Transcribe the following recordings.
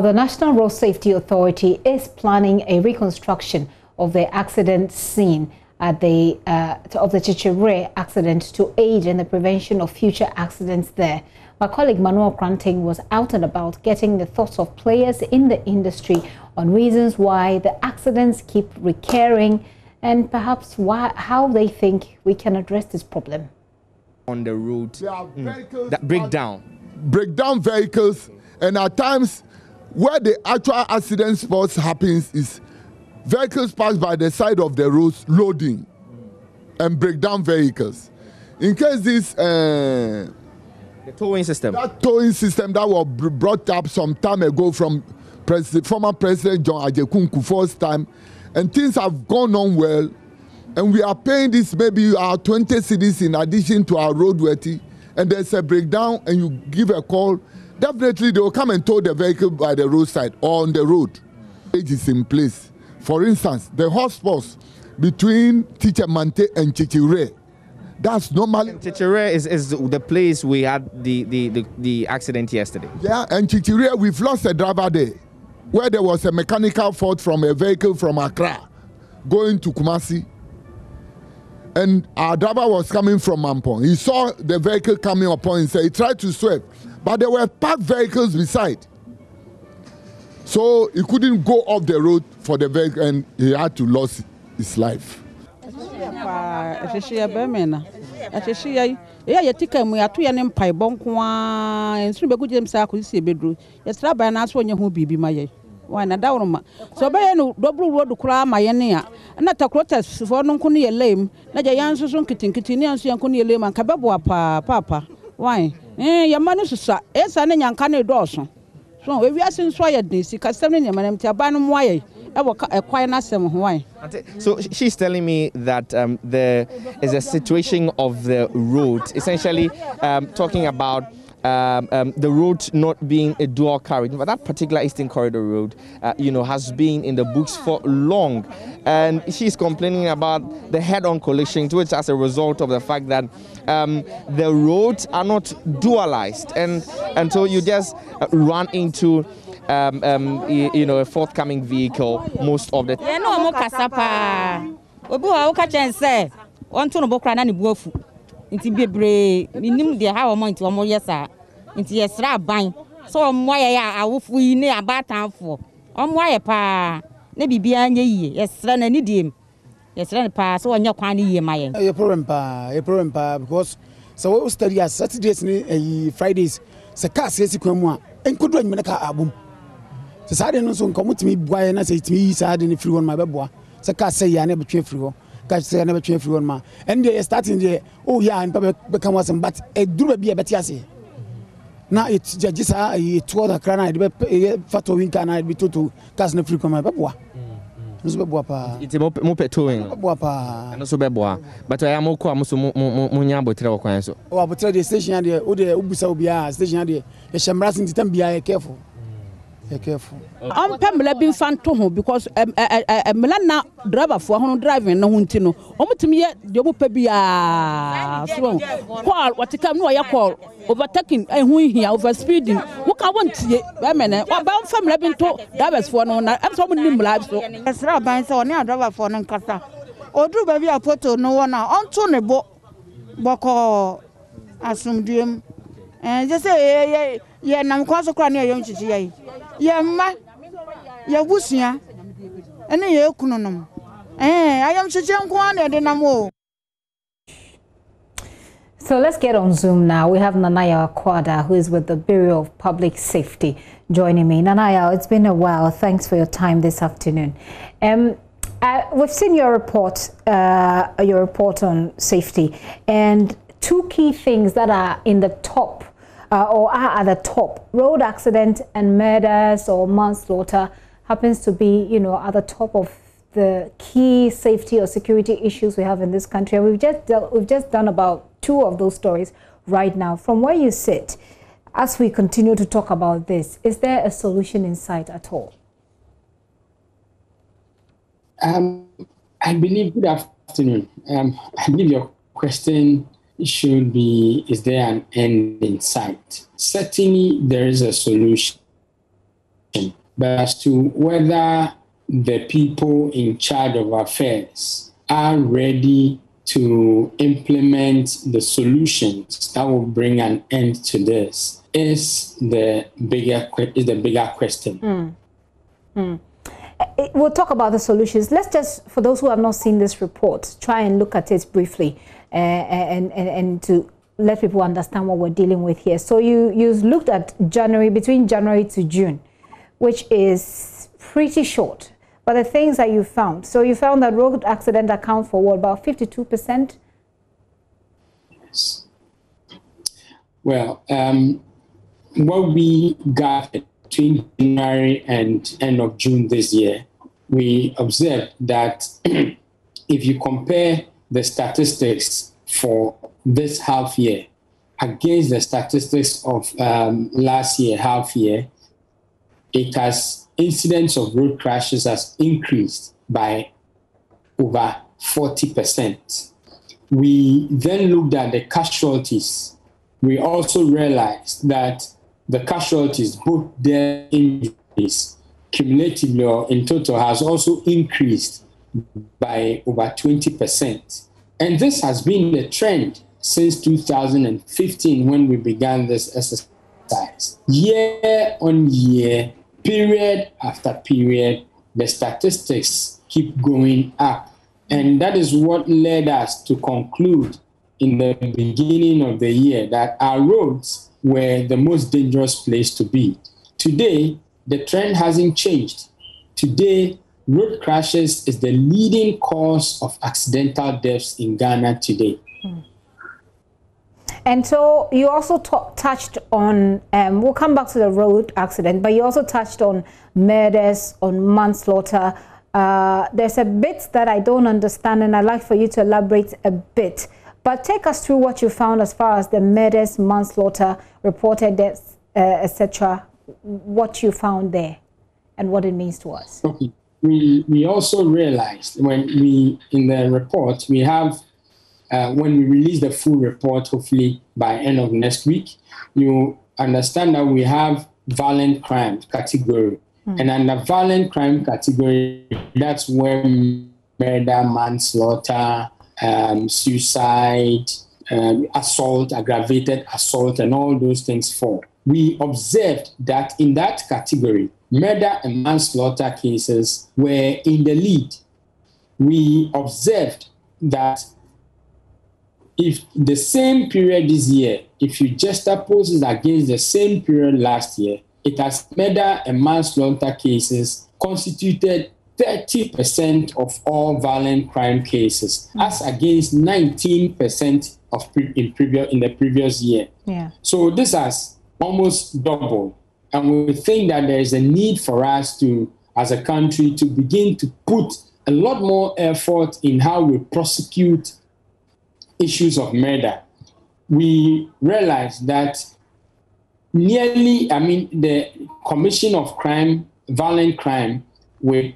The National Road Safety Authority is planning a reconstruction of the accident scene at the uh, of the Chichire accident to aid in the prevention of future accidents there. My colleague Manuel Kranting was out and about getting the thoughts of players in the industry on reasons why the accidents keep recurring and perhaps why, how they think we can address this problem. On the road mm, that break down. Break down vehicles and at times where the actual accident spots happens is vehicles pass by the side of the roads loading and break down vehicles. In case this uh, the towing system, that towing system that was brought up some time ago from President, former President John Agyeku first time, and things have gone on well, and we are paying this maybe our 20 cedis in addition to our roadworthy, and there's a breakdown, and you give a call, definitely they will come and tow the vehicle by the roadside or on the road. It is in place. For instance, the hotspots between Teacher Mante and Chichire. That's normally. Chichire is, is the place we had the, the, the, the accident yesterday. Yeah, and Chichire, we've lost a driver there where there was a mechanical fault from a vehicle from Accra going to Kumasi. And our driver was coming from Mampong. He saw the vehicle coming upon him, so he tried to swerve. But there were parked vehicles beside. So he couldn't go off the road for the vehicle and he had to lose his life. ɛyɛ yɛ tika mu yɛato yɛ ne mpaebɔ nko a nsoro bɛgu gyem sɛ akɔsi sie bɛduro yɛsrɛ aban no ase ɔnyɛ ho biribi ma yɛ wa na daworo ma. Sɛ ɔbɛyɛ no dɔboro road koraa ma yɛ ne a na takrotɛsfoɔ no nko no yɛ lame na gya yɛn nso so nketenkete ne yɛn nko no yɛ lame anka bɛboa paa paapa wan yɛma no susua ɛsa ne nyanka ne dɔɔso. So ewiase nso ayɛ den. Sikasɛm ne nneɛma nam nti aban no mmoa yɛ So she's telling me that um, there is a situation of the road, essentially um, talking about um, um, the road not being a dual carriage, but that particular Eastern Corridor road, uh, you know, has been in the books for long. And she's complaining about the head-on collisions, which as a result of the fact that um, the roads are not dualized, and and so you just uh, run into. Um, um, you, you know, a forthcoming vehicle most of the time. No, no na nti bebree menim deɛ ha wɔn nti wɔn yɛ saa. Nti yɛsrɛ aban. Sɛ wɔn ayɛ yɛ awofo yi ne abaatanfoɔ wɔn ayɛ paa. Ne biribiara nyɛ yie. Yɛsrɛ no ani deɛ mu. Yɛsrɛ no paa sɛ wɔnyɛ kwan no yie ma yɛn. ɛyɛ problem paa. Ɛyɛ problem paa because sɛ wɔn study a saturdays ne ɛyi fridays sɛ kaa sɛ esi kwan mu a nkodo enyim ne kaa abom. Sɛ saa de no nso nka wɔn tumi bua yɛ na sɛ etumi yi saa de ne firi hɔ no ma ɛbɛboa. Sɛ kaa sɛ yia ne bɛtwe firi hɔ catch say na betwe free one ma. And they starting there oh yeah and be come was but e duru be be tiase na it jaji sa e to the crana e be fato win kana be toto catch na free come be boa nso be boa pa. It mo mo peto win e boa pa. E nso be boa but i am ko am so mo mo nya abotre wo kwan so o abotre the station there o de obusa obi a station there e shemra sin titam bia e careful. Ɔmpɛ mmela bi nfa nto ho because mmela na driverfoɔ ho driving no ho nti no wɔn tumi yɛ deɛ wɔn pɛ biara so call wɔte kam ne wɔyɛ call overtaking ɛho hia over speeding woka wɔn tie bɛmɛ nɛ ɔbɛn nfa mmela bi nto driversfoɔ no na ɛm sɛ wɔn ni mmela so. ɛsrɛ aban sɛ ɔne adriverfoɔ no nkasa. Ɔduru baabi a poto no wɔ no a ɔnto ne bo bɔkɔɔ asomdue mu. Ɛɛ sɛ yɛ yɛ nam kwan so koraa ne yɛyɛ nkyekyeɛ yi na. So let's get on Zoom now. We have Nana Yaw Akwada, who is with the Bureau of Public Safety, joining me. Nana Yaw, it's been a while. Thanks for your time this afternoon. Um, uh, we've seen your report, uh, your report on safety, and two key things that are in the top uh, or are at the top. Road accident and murders or manslaughter happens to be, you know, at the top of the key safety or security issues we have in this country. And we've just dealt, we've just done about two of those stories right now. From where you sit, as we continue to talk about this, is there a solution in sight at all? Um, I believe, good afternoon. Um, I believe your question should be is there an end in sight? Certainly, there is a solution. but as to whether the people in charge of affairs are ready to implement the solutions that will bring an end to this is the bigger is the bigger question. Mm. Mm. We'll talk about the solutions. Let's just, for those who have not seen this report, try and look at it briefly and, and, and to let people understand what we're dealing with here. So you, you looked at January, between January to June, which is pretty short. But the things that you found, so you found that road accident account for what, about 52%? Yes. Well, um, what we got between January and end of June this year, we observed that if you compare the statistics for this half year against the statistics of um, last year, half year, it has incidence of road crashes has increased by over 40%. We then looked at the casualties. We also realized that the casualties, both their injuries, cumulatively or in total, has also increased by over 20%. And this has been the trend since 2015 when we began this exercise. Year on year, period after period, the statistics keep going up. And that is what led us to conclude in the beginning of the year that our roads were the most dangerous place to be. Today, the trend hasn't changed. Today, road crashes is the leading cause of accidental deaths in Ghana today. Hmm. And so you also touched on, um, we'll come back to the road accident, but you also touched on murders, on manslaughter. Uh, there's a bit that I don't understand, and I'd like for you to elaborate a bit. But take us through what you found as far as the murders, manslaughter, reported deaths, uh, etc. What you found there, and what it means to us. Okay. We we also realized when we in the report we have uh, when we release the full report, hopefully by end of next week, you understand that we have violent crime category. Mm. And under violent crime category, that's where murder, manslaughter, um, suicide, um, assault, aggravated assault, and all those things fall. We observed that in that category, murder and manslaughter cases were in the lead. We observed that if the same period this year, if you juxtapose it against the same period last year, it has murder and manslaughter cases constituted 30% of all violent crime cases, mm. as against 19% of pre- in, previous, in the previous year. Yeah. So this has almost doubled. And we think that there is a need for us to, as a country, to begin to put a lot more effort in how we prosecute issues of murder, we realize that nearly, I mean, the commission of crime, violent crime, with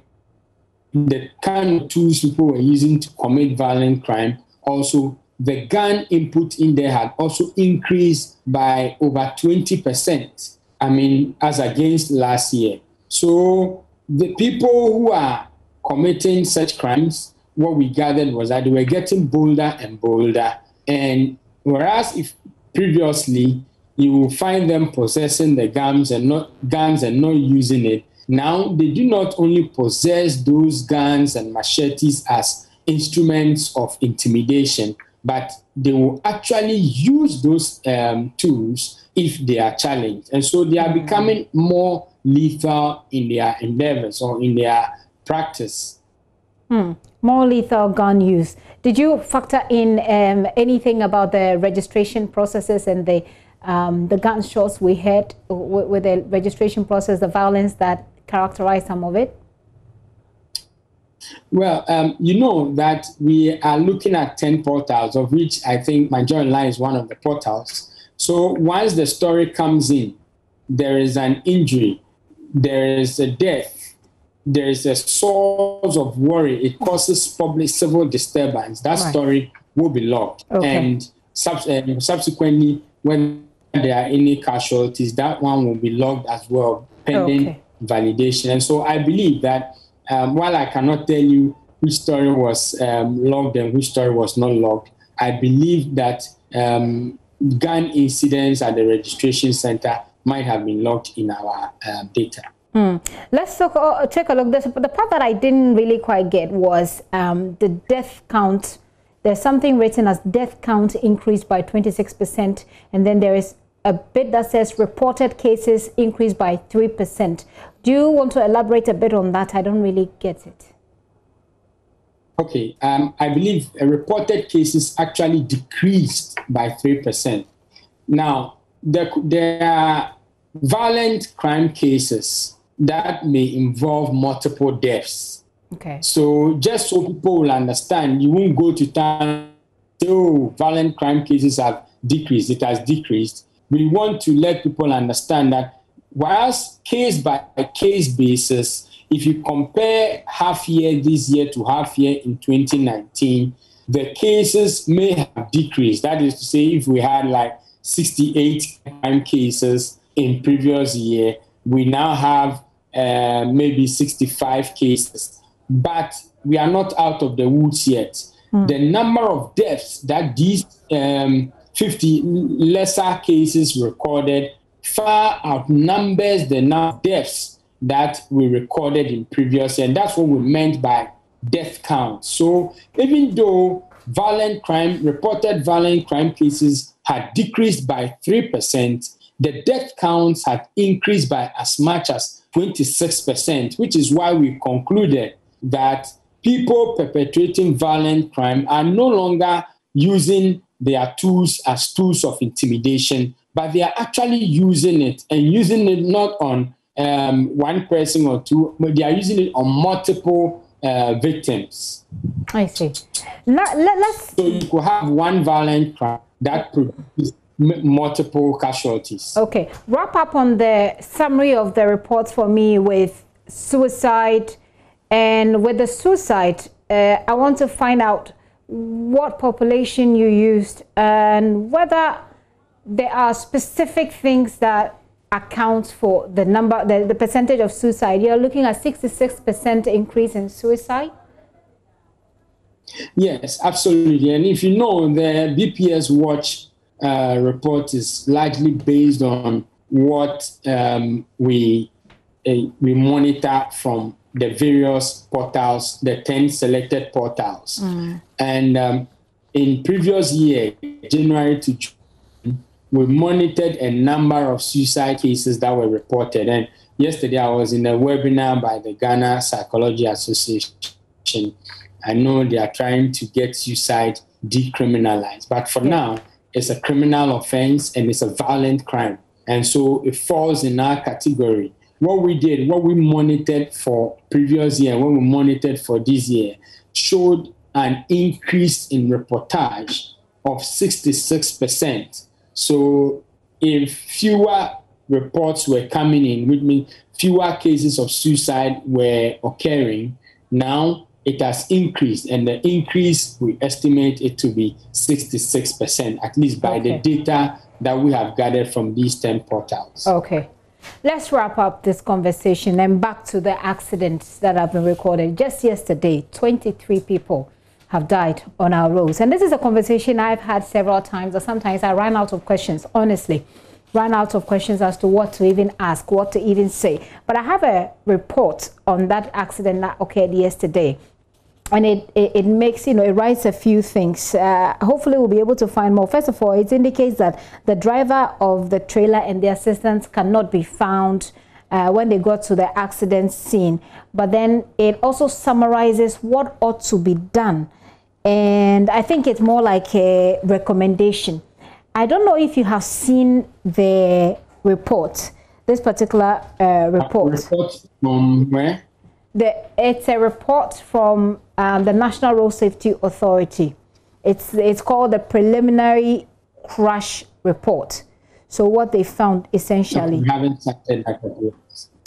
the kind of tools people were using to commit violent crime, also the gun input in there had also increased by over 20%. I mean, as against last year. So the people who are committing such crimes what we gathered was that they were getting bolder and bolder. And whereas if previously you will find them possessing the guns and not guns and not using it, now they do not only possess those guns and machetes as instruments of intimidation, but they will actually use those um, tools if they are challenged. And so they are becoming more lethal in their endeavors or in their practice. Hmm. More lethal gun use. Did you factor in um, anything about the registration processes and the um, the gunshots we had with, with, the registration process, the violence that characterized some of it? Well, um, you know that we are looking at 10 portals, of which I think My Joy Online is one of the portals. So once the story comes in, there is an injury, there is a death, there is a source of worry. It causes public civil disturbance. That right. story will be logged. Okay. And sub- uh, subsequently, when there are any casualties, that one will be logged as well, pending okay. validation. And so I believe that um, while I cannot tell you which story was um, logged and which story was not logged, I believe that um, gun incidents at the registration center might have been logged in our uh, data. Hmm. Let's uh, take a look. This, the part that I didn't really quite get was um, the death count. There's something written as death count increased by 26%, and then there is a bit that says reported cases increased by 3%. Do you want to elaborate a bit on that? I don't really get it. Okay, um, I believe reported cases actually decreased by 3%. Now, there, there are violent crime cases that may involve multiple deaths. Okay. So, just so people will understand, you won't go to town, oh, violent crime cases have decreased, it has decreased. We want to let people understand that whilst case by case basis, if you compare half year this year to half year in 2019, the cases may have decreased. That is to say, if we had like 68 crime cases in previous year, we now have uh, maybe 65 cases. But we are not out of the woods yet. Mm. The number of deaths that these um, 50 lesser cases recorded far outnumbers the number of deaths that we recorded in previous. And that's what we meant by death count. So even though violent crime, reported violent crime cases had decreased by 3%, the death counts had increased by as much as 26%, which is why we concluded that people perpetrating violent crime are no longer using their tools as tools of intimidation, but they are actually using it and using it not on um, one person or two, but they are using it on multiple uh, victims. I see. Now, let, us So you could have one violent crime that produces multiple casualties. Okay. Wrap up on the summary of the reports for me with suicide. And with the suicide, uh, I want to find out what population you used and whether there are specific things that accounts for the number, the, the percentage of suicide. You're looking at 66% increase in suicide. Yes, absolutely. And if you know, the BPS Watch uh, report is largely based on what um, we uh, we monitor from the various portals, the 10 selected portals. Mm. And um, in previous year, January to June, we monitored a number of suicide cases that were reported. And yesterday I was in a webinar by the Ghana Psychology Association. I know they are trying to get suicide decriminalized, but for now, it's a criminal offense and it's a violent crime. And so it falls in our category. What we did, what we monitored for previous year, what we monitored for this year, showed an increase in reportage of 66%. So if fewer reports were coming in, which means fewer cases of suicide were occurring, now it has increased, and the increase we estimate it to be 66%, at least by okay. the data that we have gathered from these 10 portals. Okay. Let's wrap up this conversation and back to the accidents that have been recorded. Just yesterday, 23 people have died on our roads. And this is a conversation I've had several times, or sometimes I run out of questions, honestly, run out of questions as to what to even ask, what to even say. But I have a report on that accident that occurred yesterday. And it, it, it makes, you know, it writes a few things. Uh, hopefully, we'll be able to find more. First of all, it indicates that the driver of the trailer and the assistants cannot be found uh, when they got to the accident scene. But then it also summarizes what ought to be done. And I think it's more like a recommendation. I don't know if you have seen the report, this particular uh, report. report from where? The, it's a report from um, the National Road Safety Authority. It's, it's called the Preliminary Crash Report. So what they found essentially. No, haven't that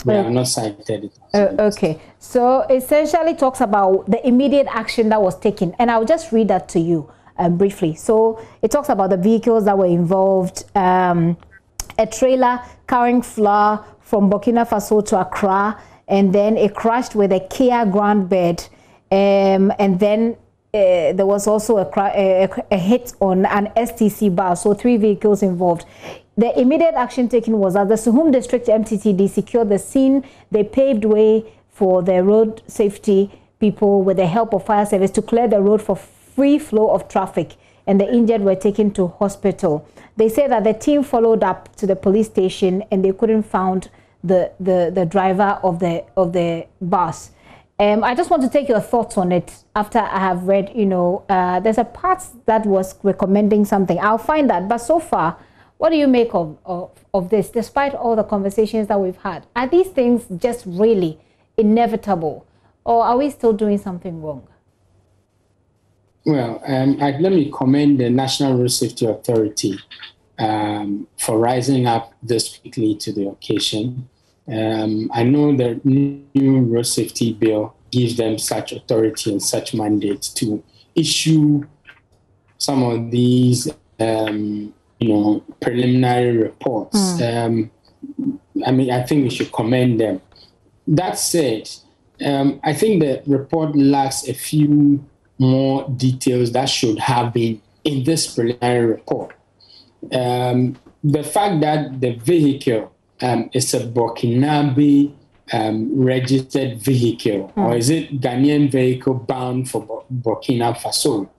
We have not cited it. Uh, okay. So essentially talks about the immediate action that was taken. And I'll just read that to you um, briefly. So it talks about the vehicles that were involved, um, a trailer carrying flour from Burkina Faso to Accra, and then it crashed with a Kia Granbird, um, and then uh, there was also a, a, a, hit on an STC bus, so three vehicles involved. The immediate action taken was that the Suhum District MTTD secured the scene. They paved way for the road safety people with the help of fire service to clear the road for free flow of traffic and the injured were taken to hospital. They say that the team followed up to the police station and they couldn't find the, the, the driver of the, of the bus. Um, I just want to take your thoughts on it after I have read, you know, uh, there's a part that was recommending something. I'll find that. But so far, what do you make of, of, of this, despite all the conversations that we've had? Are these things just really inevitable? Or are we still doing something wrong? Well, um, I, let me commend the National Road Safety Authority um, for rising up this quickly to the occasion. Um, I know the new road safety bill gives them such authority and such mandate to issue some of these, um, you know, preliminary reports. Mm. I mean, I think we should commend them. That said, um, I think the report lacks a few more details that should have been in this preliminary report. Um, the fact that the vehicle um, is a Burkinabe um, registered vehicle, mm. or is it Ghanaian vehicle bound for Burkina Faso?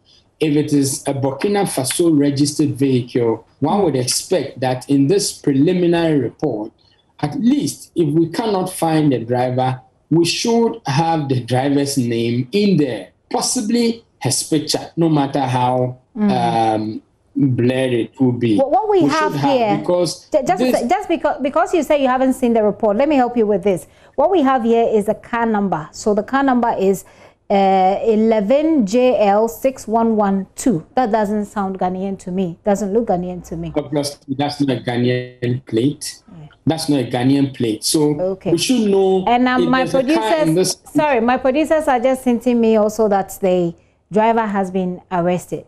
If it is a Burkina Faso registered vehicle, one would expect that in this preliminary report, at least if we cannot find the driver, we should have the driver's name in there, possibly his picture, no matter how mm. um, blurred it will be. Well, what we, we have, have here, because just, this, just because because you say you haven't seen the report, let me help you with this. What we have here is a car number. So the car number is 11JL6112. That doesn't sound Ghanaian to me. Doesn't look Ghanaian to me. That's, that's not a Ghanaian plate. That's not a Ghanaian plate. So okay. we should know. And um, my producers, sorry, my producers are just hinting me also that the driver has been arrested.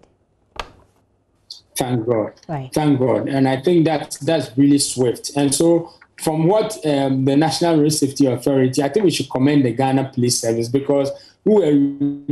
Thank God. Right. Thank God. And I think that that's really swift. And so from what um, the National Road Safety Authority, I think we should commend the Ghana Police Service because we are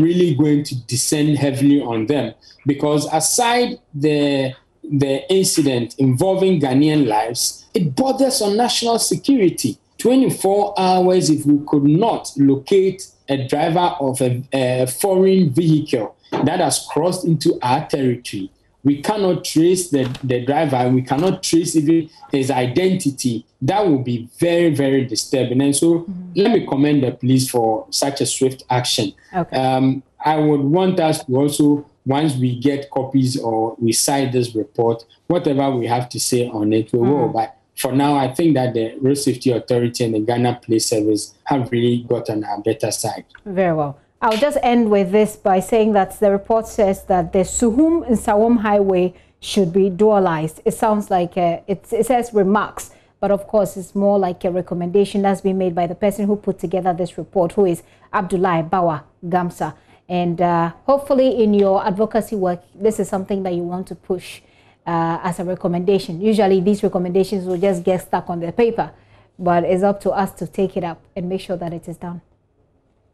really going to descend heavily on them. Because aside the the incident involving Ghanaian lives, it borders on national security. 24 hours if we could not locate a driver of a, a foreign vehicle that has crossed into our territory we cannot trace the, the driver, we cannot trace even his identity, that will be very, very disturbing. And so mm-hmm. let me commend the police for such a swift action. Okay. Um, I would want us to also, once we get copies or we cite this report, whatever we have to say on it, we mm-hmm. will. But for now, I think that the Road Safety Authority and the Ghana Police Service have really gotten a better side. Very well. I'll just end with this by saying that the report says that the Suhum and Nsawam Highway should be dualized. It sounds like a, it, it says remarks, but of course it's more like a recommendation that's been made by the person who put together this report, who is Abdullahi Bawa Gamsa. And uh, hopefully in your advocacy work, this is something that you want to push uh, as a recommendation. Usually these recommendations will just get stuck on the paper, but it's up to us to take it up and make sure that it is done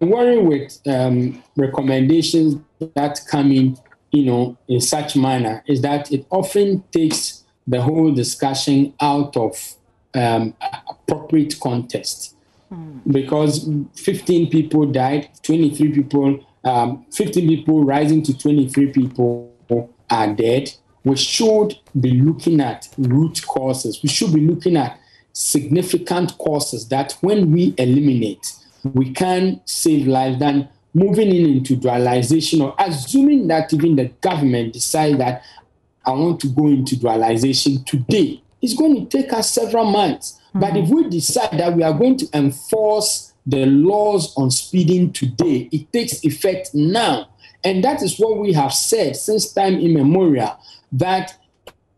worry with um, recommendations that come in, you know, in such manner is that it often takes the whole discussion out of um, appropriate context. Hmm. Because 15 people died, 23 people, um, 15 people rising to 23 people are dead. We should be looking at root causes. We should be looking at significant causes that when we eliminate, we can save lives than moving in into dualization or assuming that even the government decide that I want to go into dualization today. It's going to take us several months. Mm-hmm. But if we decide that we are going to enforce the laws on speeding today, it takes effect now. And that is what we have said since time immemorial that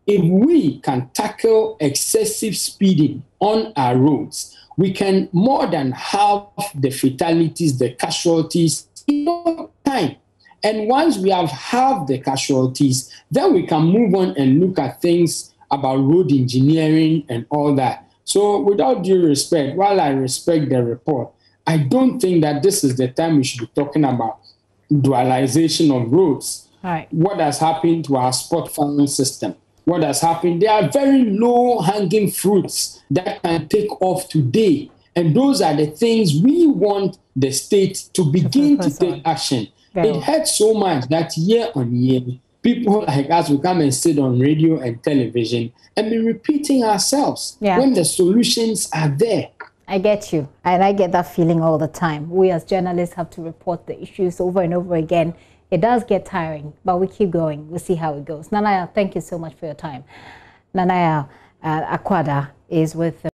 if we can tackle excessive speeding on our roads, we can more than halve the fatalities, the casualties in no time. And once we have halved the casualties, then we can move on and look at things about road engineering and all that. So, without due respect, while I respect the report, I don't think that this is the time we should be talking about dualization of roads. Right. What has happened to our sport funding system? What has happened? There are very low hanging fruits that can take off today. And those are the things we want the state to begin to, take action. Very it hurts so much that year on year, people like us will come and sit on radio and television and be repeating ourselves yeah. when the solutions are there. I get you. And I get that feeling all the time. We as journalists have to report the issues over and over again. It does get tiring, but we keep going. We'll see how it goes. Nana Yaw, thank you so much for your time. Nana Yaw uh, Akwada is with